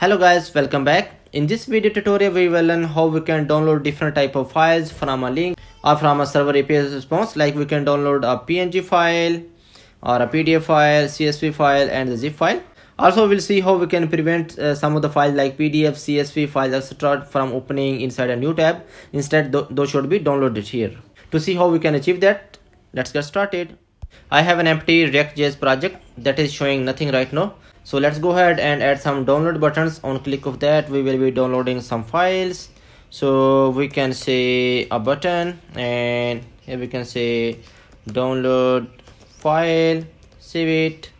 hello guys welcome back. In this video tutorial we will learn how we can download different type of files from a link or from a server api response. Like we can download a png file or a pdf file csv file and the zip file. Also we'll see how we can prevent uh, some of the files like pdf csv files etc from opening inside a new tab. Instead th those should be downloaded here. To see how we can achieve that let's get started. I have an empty react.js project that is showing nothing right now. So let's go ahead and add some download buttons. On click of that we will be downloading some files. So we can say a button and here we can say download file save it.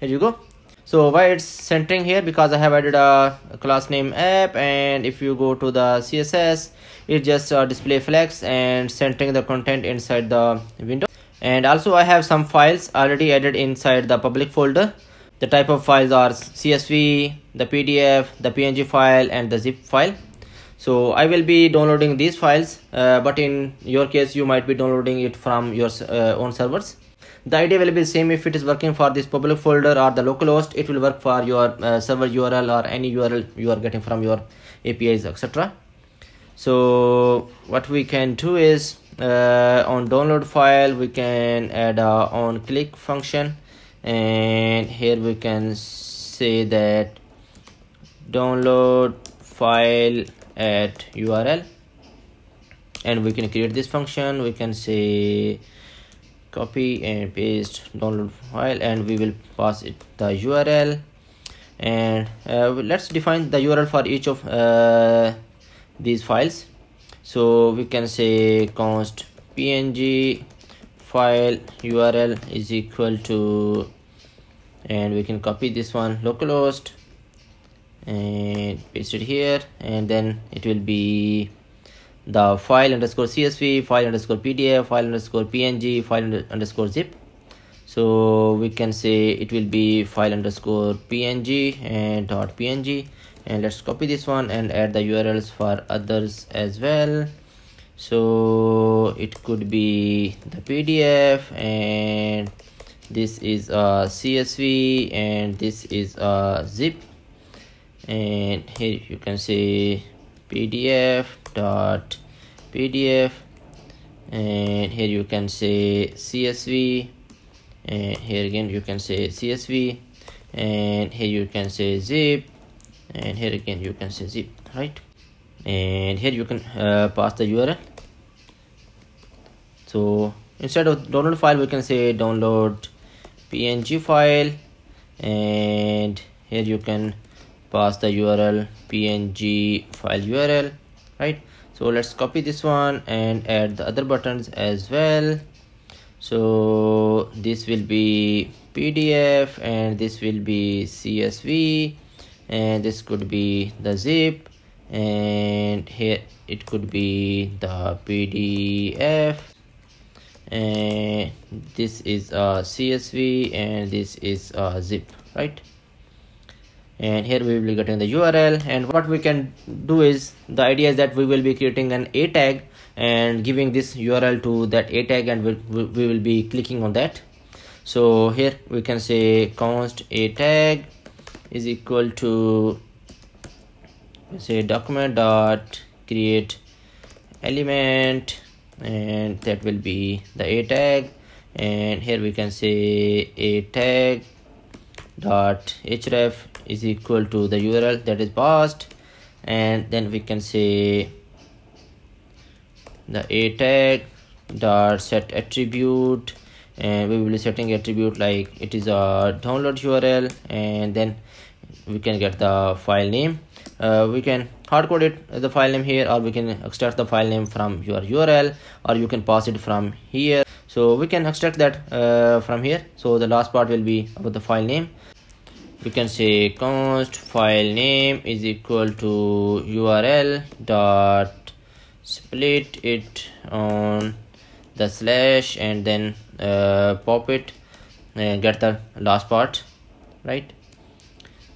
Here you go. So why it's centering here? Because i have added a, class name app and if you go to the css it just uh, display flex and centering the content inside the window and also i have some files already added inside the public folder. The type of files are csv the pdf the png file and the zip file. So i will be downloading these files uh, but in your case you might be downloading it from your uh, own servers. The idea will be the same if it is working for this public folder or the local host it will work for your uh, server url or any url you are getting from your apis etc so what we can do is uh, on download file we can add a on click function. And here we can say that download file at url and we can create this function. We can say copy and paste download file and we will pass it the url and uh, let's define the url for each of uh, these files so we can say const png file url is equal to and we can copy this one localhost and paste it here and then it will be the file underscore csv file underscore pdf file underscore png file underscore zip. So we can say it will be file underscore png and dot png and let's copy this one and add the urls for others as well. So it could be the pdf and this is a csv and this is a zip. And here you can say pdf dot pdf and here you can say csv and here again you can say csv and here you can say zip and here again you can say zip right? And here you can uh, pass the url so instead of download file we can say download png file. And here you can pass the url png file url right? So let's copy this one and add the other buttons as well. So this will be pdf and this will be csv and this could be the zip. And here it could be the pdf and this is a csv and this is a zip right? And here we will be getting the url and what we can do is the idea is that we will be creating an a tag and giving this url to that a tag and we, we will be clicking on that. So here we can say const a tag is equal to say document dot create element and that will be the a tag. And here we can say a tag dot href is equal to the url that is passed. And then we can say the a tag dot set attribute and we will be setting attribute like it is a download url and then we can get the file name. Uh, we can hard code it the file name here or we can extract the file name from your url or you can pass it from here. So we can extract that uh, from here. So the last part will be about the file name. We can say const file name is equal to url dot split it on the slash and then uh, pop it and get the last part right?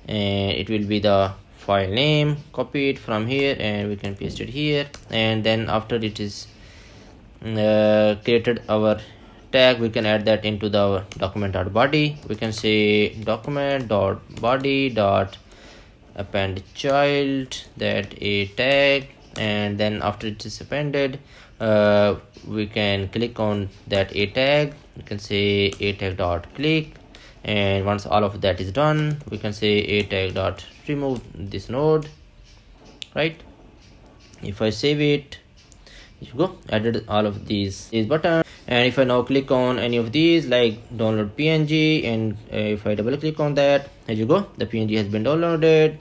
And it will be the file name copy it from here and we can paste it here. And then after it is uh, created our tag we can add that into the document body we can say document dot body dot append child that a tag and then after it is appended uh, we can click on that a tag. You can say a tag dot click. And once all of that is done we can say a tag dot remove this node. Right? If i save it you go. Added all of these these button. And if i now click on any of these like download png and uh, if i double click on that as you go. The png has been downloaded.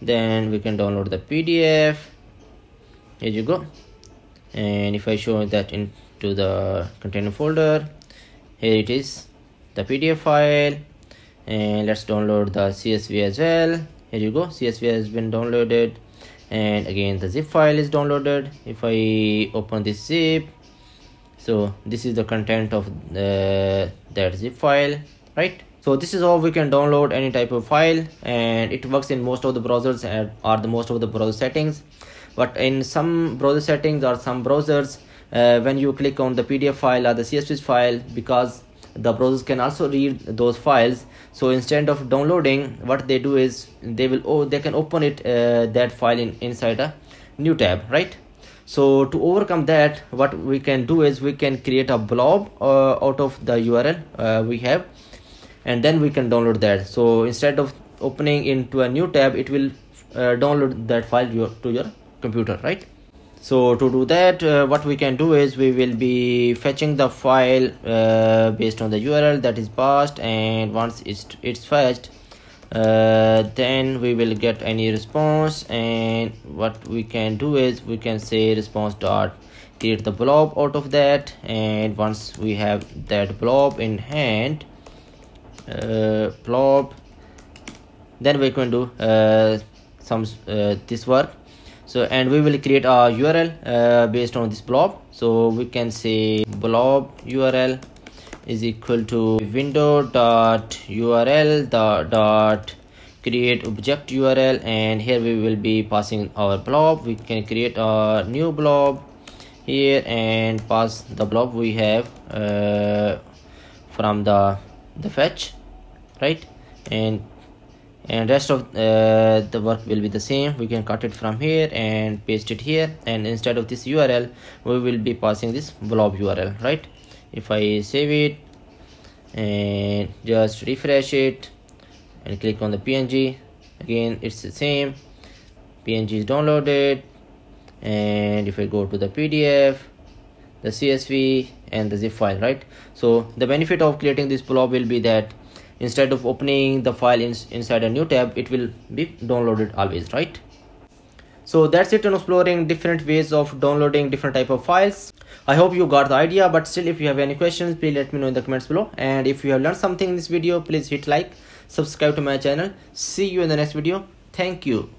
Then we can download the pdf here you go and if i show that into the container folder here it is the pdf file. And let's download the csv as well. Here you go csv has been downloaded. And again the zip file is downloaded. If i open this zip so this is the content of the that zip file right? So this is how we can download any type of file. And it works in most of the browsers and are the most of the browser settings but in some browser settings or some browsers uh, when you click on the pdf file or the csv file because the browsers can also read those files. So instead of downloading what they do is they will oh they can open it uh, that file in inside a new tab right? So to overcome that what we can do is we can create a blob uh, out of the url uh, we have and then we can download that. So instead of opening into a new tab it will uh, download that file to your computer right? So to do that uh, what we can do is we will be fetching the file uh, based on the url that is passed and once it's it's fetched uh, then we will get any response and what we can do is we can say response dot create the blob out of that and once we have that blob in hand uh, blob then we can do uh, some uh, this work so and we will create a url uh, based on this blob. So we can say blob url is equal to window dot url dot, dot create object url and here we will be passing our blob. We can create a new blob here and pass the blob we have uh, from the the fetch right? And and rest of uh, the work will be the same. We can cut it from here and paste it here. And instead of this url we will be passing this blob url right? If i save it and just refresh it and click on the png again it's the same. Png is downloaded. And if i go to the pdf the csv and the zip file right? So the benefit of creating this blob will be that instead of opening the file in, inside a new tab it will be downloaded always right? So that's it on exploring different ways of downloading different type of files. I hope you got the idea but still if you have any questions please let me know in the comments below. And if you have learned something in this video please hit like subscribe to my channel. See you in the next video. Thank you